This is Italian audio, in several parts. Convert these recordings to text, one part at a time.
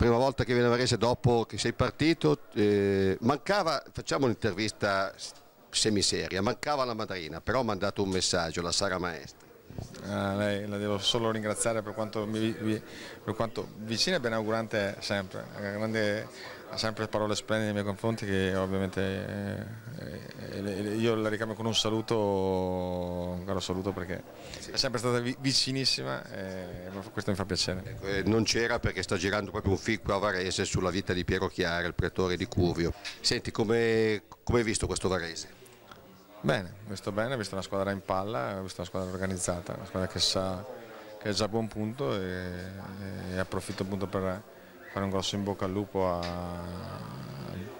prima volta che viene a Varese dopo che sei partito, eh, mancava, facciamo un'intervista semiseria, mancava la madrina, però ha mandato un messaggio, la Sara Maestra. Ah, lei la devo solo ringraziare per quanto, mi, per quanto vicina e benaugurante è sempre, grande, ha sempre parole splendide nei miei confronti che ovviamente eh, eh, io la ricambio con un saluto, un caro saluto perché è sempre stata vicinissima e questo mi fa piacere. Ecco, eh, non c'era perché sta girando proprio un film a Varese sulla vita di Piero Chiara, il pretore di Curvio. Senti, come hai visto questo Varese? Bene, visto bene, ho visto una squadra in palla, ho visto una squadra organizzata, una squadra che sa che è già a buon punto e, e approfitto appunto per fare un grosso in bocca al lupo a,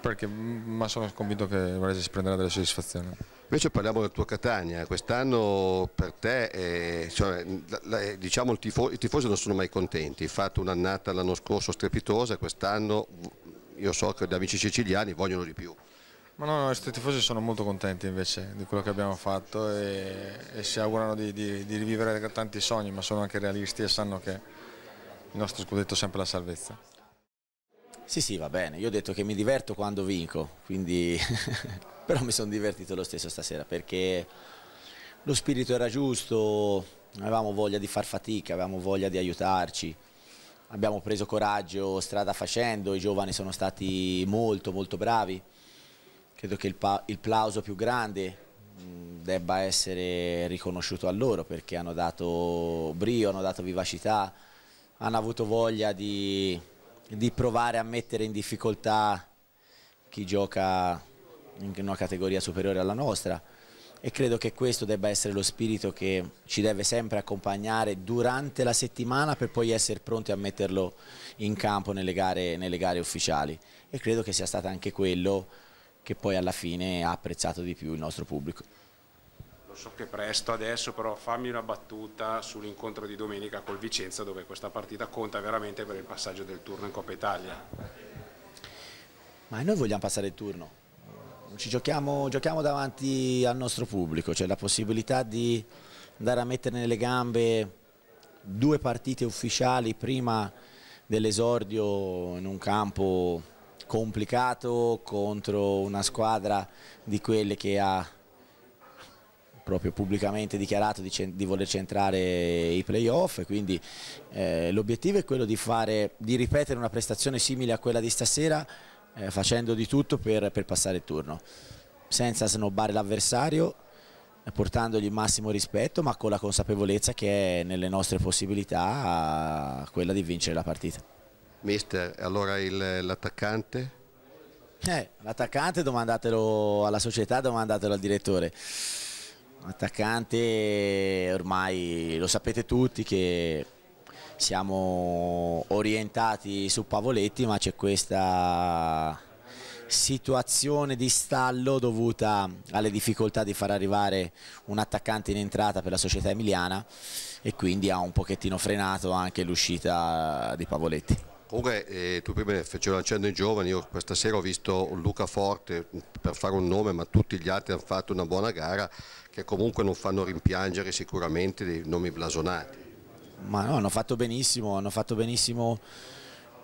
perché ma sono convinto che Varese si prenderà delle soddisfazioni. Invece parliamo del tuo Catania, quest'anno per te eh, cioè, diciamo, tifo, i tifosi non sono mai contenti, hai fatto un'annata l'anno scorso strepitosa, quest'anno io so che gli amici siciliani vogliono di più. Ma no, no, questi tifosi sono molto contenti invece di quello che abbiamo fatto e, e si augurano di, di, di, rivivere tanti sogni, ma sono anche realisti e sanno che il nostro scudetto è sempre la salvezza. Sì, sì, va bene. Io ho detto che mi diverto quando vinco, quindi però mi sono divertito lo stesso stasera perché lo spirito era giusto, avevamo voglia di far fatica, avevamo voglia di aiutarci. Abbiamo preso coraggio strada facendo, i giovani sono stati molto molto bravi credo che il, il plauso più grande mh, debba essere riconosciuto a loro perché hanno dato brio, hanno dato vivacità, hanno avuto voglia di, di provare a mettere in difficoltà chi gioca in una categoria superiore alla nostra e credo che questo debba essere lo spirito che ci deve sempre accompagnare durante la settimana per poi essere pronti a metterlo in campo nelle gare, nelle gare ufficiali e credo che sia stato anche quello che poi alla fine ha apprezzato di più il nostro pubblico. Lo so che presto adesso, però fammi una battuta sull'incontro di domenica col Vicenza dove questa partita conta veramente per il passaggio del turno in Coppa Italia. Ma noi vogliamo passare il turno, ci giochiamo, giochiamo davanti al nostro pubblico, c'è la possibilità di andare a mettere nelle gambe due partite ufficiali prima dell'esordio in un campo complicato contro una squadra di quelle che ha proprio pubblicamente dichiarato di, di voler centrare i playoff quindi eh, l'obiettivo è quello di, fare, di, ripetere una prestazione simile a quella di stasera eh, facendo di tutto per, per, passare il turno senza snobbare l'avversario portandogli il massimo rispetto ma con la consapevolezza che è nelle nostre possibilità quella di vincere la partita. Mister, allora l'attaccante? Eh, l'attaccante domandatelo alla società, domandatelo al direttore. L'attaccante ormai lo sapete tutti che siamo orientati su Pavoletti ma c'è questa situazione di stallo dovuta alle difficoltà di far arrivare un attaccante in entrata per la società emiliana e quindi ha un pochettino frenato anche l'uscita di Pavoletti. Comunque eh, tu prima facevi lanciando i giovani, io questa sera ho visto Luca Forte per fare un nome, ma tutti gli altri hanno fatto una buona gara che comunque non fanno rimpiangere sicuramente dei nomi blasonati. Ma no, hanno fatto benissimo, hanno fatto benissimo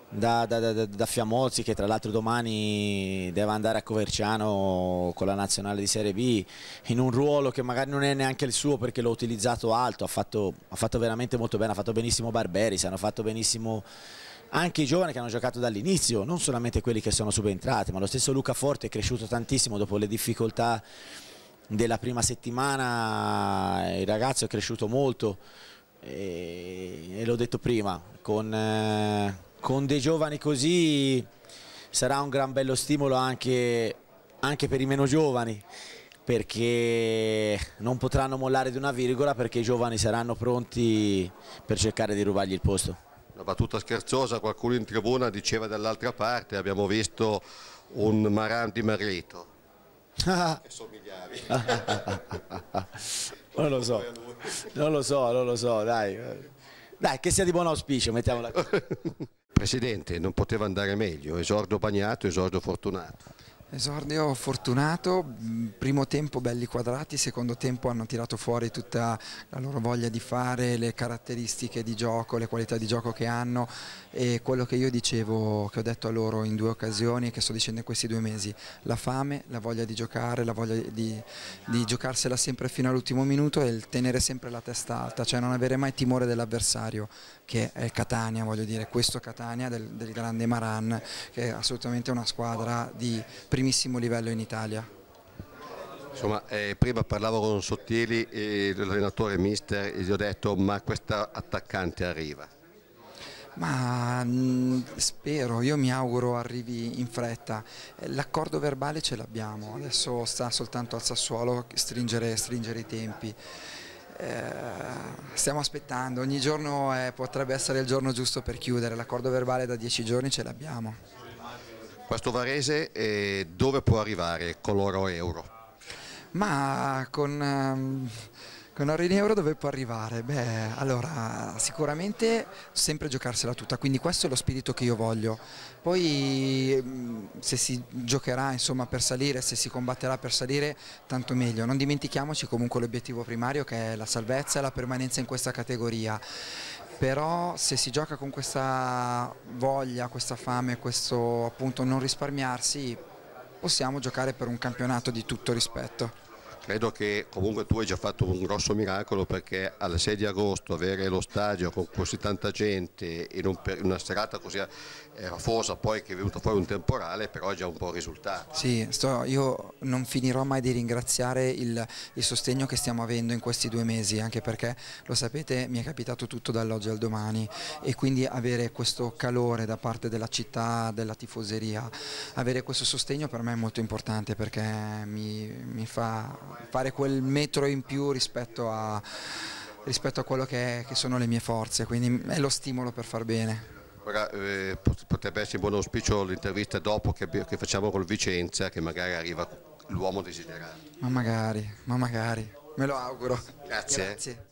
da, da, da, da Fiamozzi che tra l'altro domani deve andare a Coverciano con la nazionale di Serie B in un ruolo che magari non è neanche il suo perché l'ho utilizzato alto, ha fatto, ha fatto veramente molto bene, ha fatto benissimo Barberis, hanno fatto benissimo anche i giovani che hanno giocato dall'inizio, non solamente quelli che sono subentrati, ma lo stesso Luca Forte è cresciuto tantissimo dopo le difficoltà della prima settimana, il ragazzo è cresciuto molto e, e l'ho detto prima, con, eh, con, dei giovani così sarà un gran bello stimolo anche, anche per i meno giovani perché non potranno mollare di una virgola perché i giovani saranno pronti per cercare di rubargli il posto una battuta scherzosa, qualcuno in tribuna diceva dall'altra parte, abbiamo visto un Maran di Marlito. che somigliavi. non lo so, non lo so, non lo so, dai. Dai, che sia di buon auspicio, mettiamola così. Presidente, non poteva andare meglio, esordio bagnato, esordio fortunato. Esordio fortunato, mm, primo tempo belli quadrati, secondo tempo hanno tirato fuori tutta la loro voglia di fare, le caratteristiche di gioco, le qualità di gioco che hanno. E quello che io dicevo, che ho detto a loro in due occasioni e che sto dicendo in questi due mesi, la fame, la voglia di giocare, la voglia di, di giocarsela sempre fino all'ultimo minuto e il tenere sempre la testa alta, cioè non avere mai timore dell'avversario che è Catania, voglio dire, questo Catania del, del grande Maran che è assolutamente una squadra di primissimo livello in Italia. Insomma, eh, prima parlavo con Sottili, eh, l'allenatore mister, e gli ho detto ma questa attaccante arriva. Ma mh, mm, spero, io mi auguro arrivi in fretta. L'accordo verbale ce l'abbiamo, adesso sta soltanto al Sassuolo stringere, stringere i tempi. Eh, stiamo aspettando, ogni giorno è, potrebbe essere il giorno giusto per chiudere, l'accordo verbale da dieci giorni ce l'abbiamo. Questo Varese eh, dove può arrivare con l'oro euro? Ma con, um, con oro in euro dove può arrivare? Beh, allora sicuramente sempre giocarsela tutta, quindi questo è lo spirito che io voglio. Poi mm, se si giocherà insomma, per salire, se si combatterà per salire, tanto meglio. Non dimentichiamoci comunque l'obiettivo primario che è la salvezza e la permanenza in questa categoria però se si gioca con questa voglia, questa fame, questo appunto non risparmiarsi, possiamo giocare per un campionato di tutto rispetto. Credo che comunque tu hai già fatto un grosso miracolo perché al 6 di agosto avere lo stadio con così tanta gente in, un, in una serata così afosa poi che è venuto fuori un temporale però è già un po' risultato. Sì, sto, io non finirò mai di ringraziare il, il, sostegno che stiamo avendo in questi due mesi anche perché lo sapete mi è capitato tutto dall'oggi al domani e quindi avere questo calore da parte della città, della tifoseria, avere questo sostegno per me è molto importante perché mi, mi fa fare quel metro in più rispetto a, rispetto a quello che, che, sono le mie forze, quindi è lo stimolo per far bene. Ora, eh, potrebbe essere buon auspicio l'intervista dopo che, che, facciamo col Vicenza, che magari arriva l'uomo desiderato. Ma magari, ma magari, me lo auguro. Grazie. Grazie.